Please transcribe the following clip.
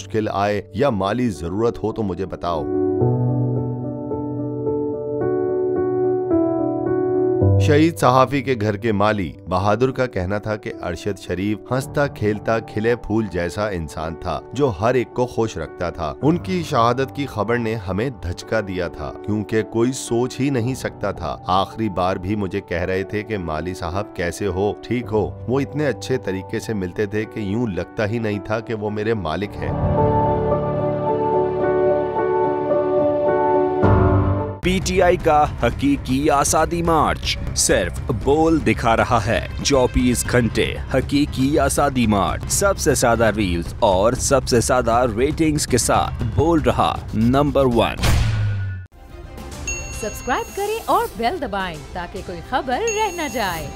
मुश्किल आए या माली ज़रूरत हो तो मुझे बताओ। शहीद सहाफी के घर के माली बहादुर का कहना था कि अरशद शरीफ हंसता, खेलता, खिले फूल जैसा इंसान था, जो हर एक को खुश रखता था। उनकी शहादत की खबर ने हमें धचका दिया था, क्योंकि कोई सोच ही नहीं सकता था। आखिरी बार भी मुझे कह रहे थे कि माली साहब कैसे हो, ठीक हो। वो इतने अच्छे तरीके से मिलते थे कि यूँ लगता ही नहीं था कि वो मेरे मालिक हैं। पीटीआई का हकीकी आज़ादी मार्च सिर्फ़ बोल दिखा रहा है। चौबीस घंटे हकीकी आज़ादी मार्च। सबसे ज़्यादा रील्स और सबसे ज़्यादा रेटिंग्स के साथ बोल रहा नंबर वन सब्सक्राइब करें और बेल दबाएँ ताकि कोई खबर रह न जाए।